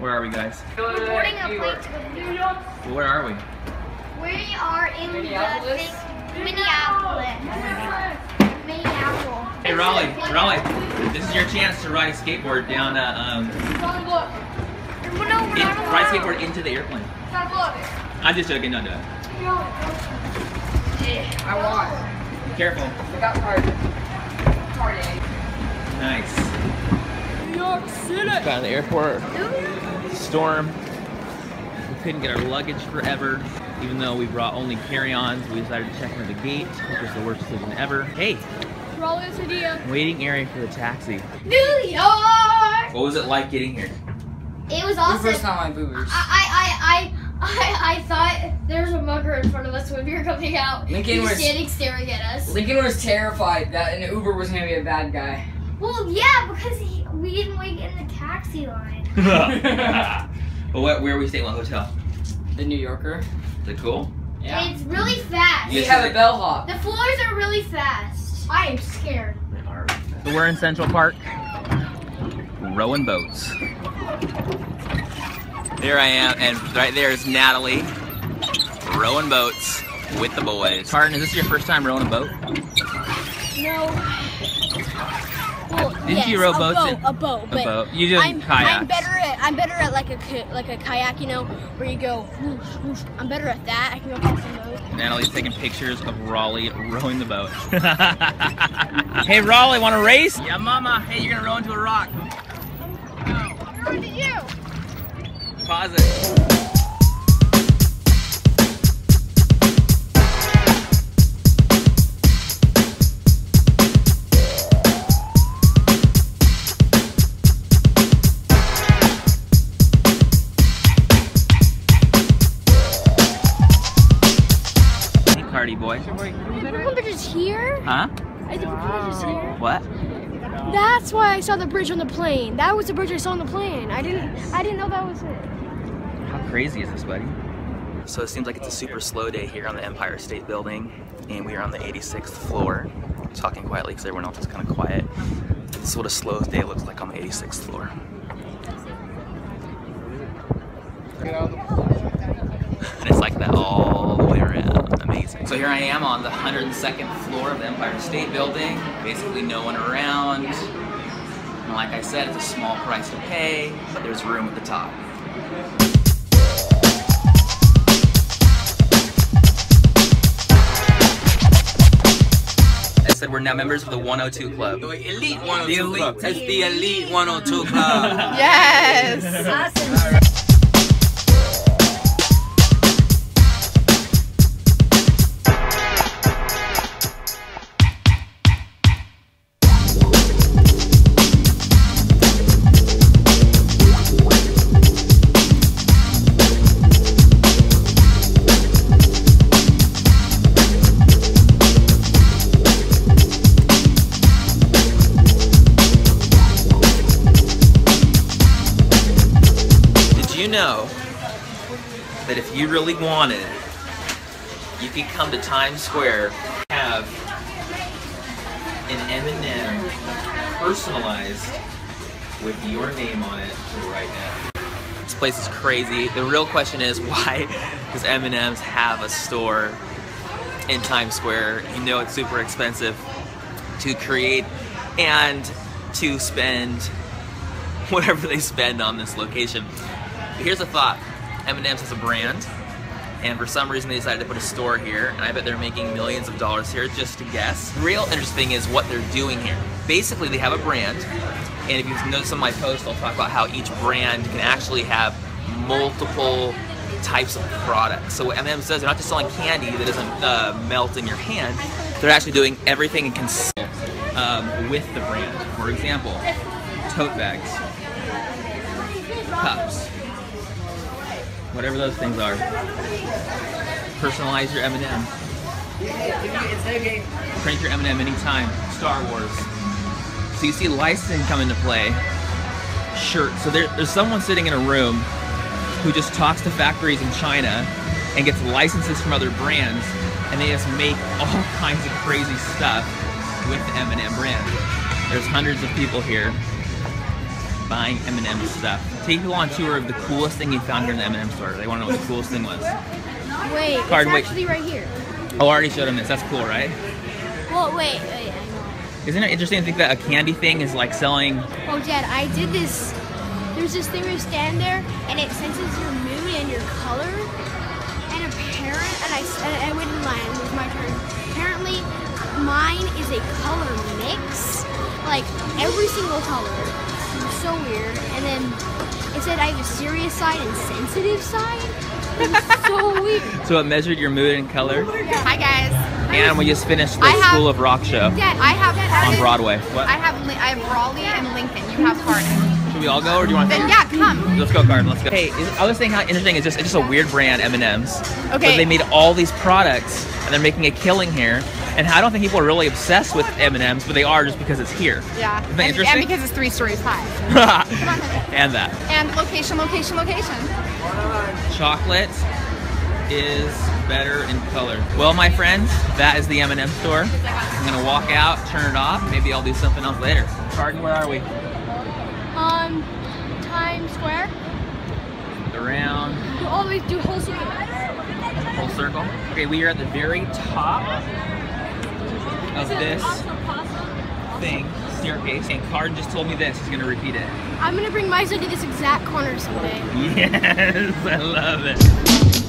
Where are we, guys? We're boarding a plane to go New York. Well, where are we? We are in Minneapolis? the Minneapolis. Minneapolis. Hey, Raleigh, Raleigh. This is your chance to ride a skateboard down, uh, um, Well, no, in, ride a skateboard into the airplane. I'm just joking, don't do it. I want. Careful. I got card. Card Nice. New York City. Got in the airport. Storm. We couldn't get our luggage forever. Even though we brought only carry-ons, we decided to check into the gate, which was the worst decision ever. Hey, Rollins idea. waiting area for the taxi. New York. What was it like getting here? It was This awesome. was not my boobers. I, I, I, I, I thought there was a mugger in front of us when we were coming out. Lincoln he was was- standing staring at us. Lincoln was terrified that an Uber was gonna be a bad guy. Well, yeah, because he, we didn't wait in the taxi line. But what, where are we staying? What hotel? The New Yorker. Is it cool? Yeah. It's really fast. We have a bellhop. The floors are really fast. I am scared. So we're in Central Park, rowing boats. There I am, and right there is Natalie, rowing boats with the boys. Cardon, is this your first time rowing a boat? No. Well, Didn't yes, you row a boats boat, a boat, A boat. You did I'm, kayaks. I'm better at I'm better at like a like a kayak, you know, where you go. Whoosh, whoosh. I'm better at that. I can go across the boat. Natalie's taking pictures of Raleigh rowing the boat. hey, Raleigh, want to race? Yeah, mama. Hey, you're gonna row into a rock. How did you? Pause it. Cardi boy. The bridge is here. Huh? I think the bridge is here. What? That's why I saw the bridge on the plane. That was the bridge I saw on the plane. I didn't I didn't know that was it. How crazy is this, buddy? So it seems like it's a super slow day here on the Empire State Building, and we are on the 86th floor. Talking quietly because everyone else is kind of quiet. This is what a slow day looks like on the 86th floor. And it's like that all the way around. Amazing. So here I am on the 102nd floor of the Empire State Building. Basically no one around. And like I said, it's a small price to pay, but there's room at the top. I said we're now members of the 102 Club. The elite 102 The elite. club. It's the elite 102 club. Yes. Did know that if you really wanted, you could come to Times Square, have an M&M personalized with your name on it right now. This place is crazy. The real question is why does M&M's have a store in Times Square? You know it's super expensive to create and to spend whatever they spend on this location. But here's a thought: M&M's has a brand, and for some reason they decided to put a store here, and I bet they're making millions of dollars here just to guess. The real interesting is what they're doing here. Basically, they have a brand, and if you've noticed on my post, I'll talk about how each brand can actually have multiple types of products. So what M&M's does, they're not just selling candy that doesn't uh, melt in your hand. They're actually doing everything in cons- um, with the brand. For example, tote bags, cups, whatever those things are. Personalize your M&M. Print your M&M anytime. Star Wars. So you see licensing come into play. Shirt. So there, there's someone sitting in a room who just talks to factories in China and gets licenses from other brands, and they just make all kinds of crazy stuff with the M&M brand. There's hundreds of people here buying M&M stuff. Take people on tour of the coolest thing you found here in the M&M store. They want to know what the coolest thing was. Wait, Card, it's wait. actually right here. Oh, I already showed them this. That's cool, right? Well, wait, wait, I know. Isn't it interesting to think that a candy thing is like selling? Oh, Dad, I did this. There's this thing where you stand there, and it senses your mood and your color. And apparent, and I, and I went in line. It was my turn. Apparently, mine is a color mix, like every single color. It was so weird. And then it said I have a serious side and sensitive side. It was so weird. So it measured your mood and color. Hi guys. And we just finished the I have- School of Rock show Dad, I have on Cardon. Broadway. I have I have Raleigh and Lincoln. You have Cardon. Should we all go, or do you want to? Then yeah, come. Let's go, Cardon. Let's go. Hey, is, I was thinking how interesting it's just it's just a weird brand M&M's. But Okay. they made all these products and they're making a killing here. And I don't think people are really obsessed with M&M's, but they are just because it's here. Yeah. Isn't that and, interesting? and because it's three stories high. and that And location, location, location. chocolate is better in color. Well, my friends, that is the M&M store. I'm gonna walk out, turn it off. Maybe I'll do something else later. Cardon, where are we? Um, Times Square. Around You always do whole circle. full circle. Okay, we are at the very top of this thing, staircase, and Card just told me this. He's gonna repeat it. I'm gonna bring my son to this exact corner someday. Yes, I love it.